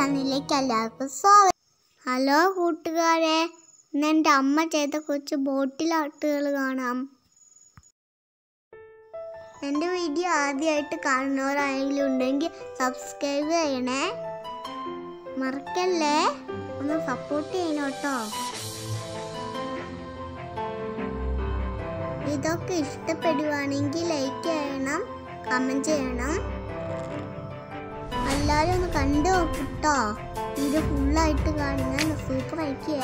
ചാനലിലേക്ക് എല്ലാവർക്കും സ്വാഗതം ഹലോ കൂട്ടുകാരെ ഇന്ന് എന്റെ അമ്മ ചെയ്ത കൊച്ചു ബോട്ടിലാട്ടുകൾ കാണാം. എന്റെ വീഡിയോ ആദ്യമായിട്ട് കാണുന്നവരായെങ്കിലും ഉണ്ടെങ്കിൽ സബ്സ്ക്രൈബ് ചെയ്യണേ. മറക്കല്ലേ? ഒന്ന് സപ്പോർട്ട് ചെയ്യണം കേട്ടോ. ഇതൊക്കെ ഇഷ്ടപ്പെടുവാണെങ്കിൽ ലൈക്ക് ചെയ്യണം കമന്റ് ചെയ്യണം. എല്ലാവരും ഒന്ന് കണ്ടു നോക്കിട്ടോ ഇത് ഫുള്ളായിട്ട് കാണുന്ന. സൂപ്പർ ആയിക്കേ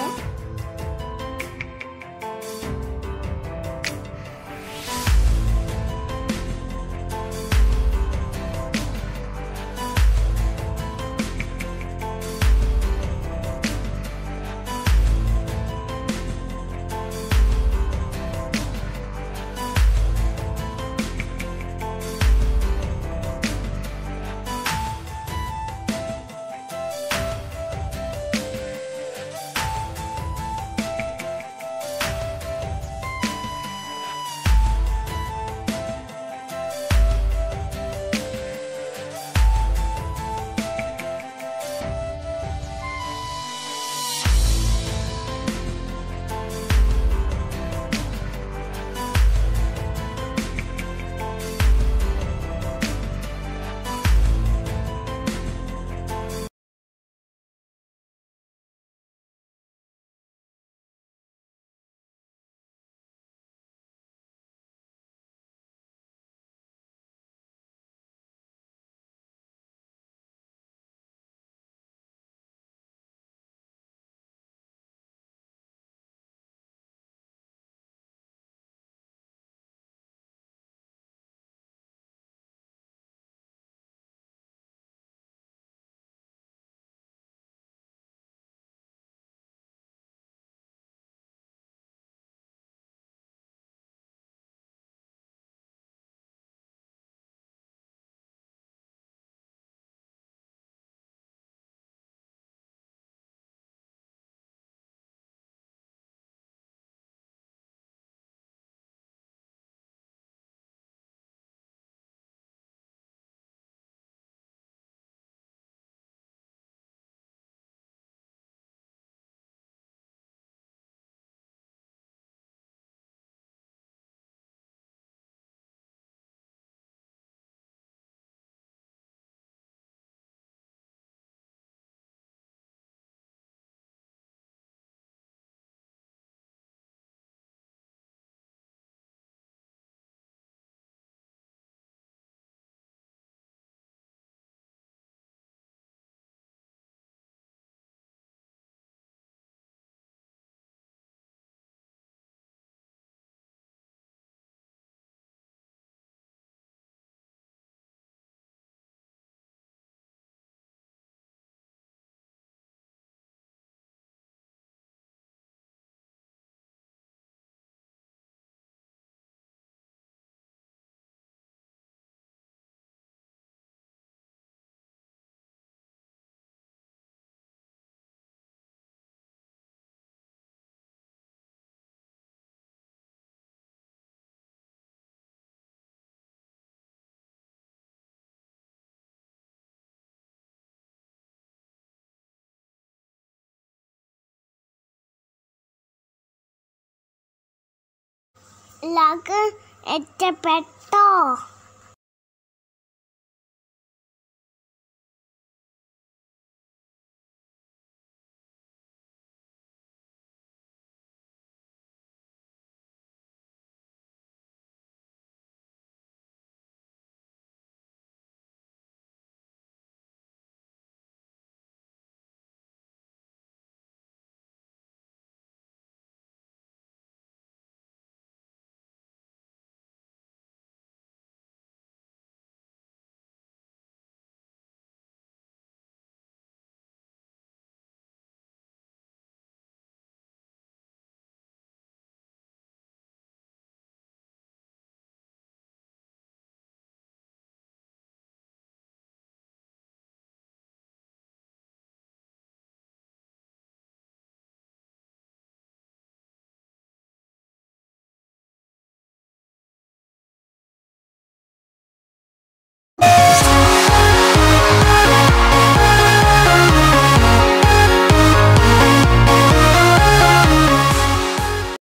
എല്ലാവർക്കും ഇഷ്ടപ്പെട്ടോ?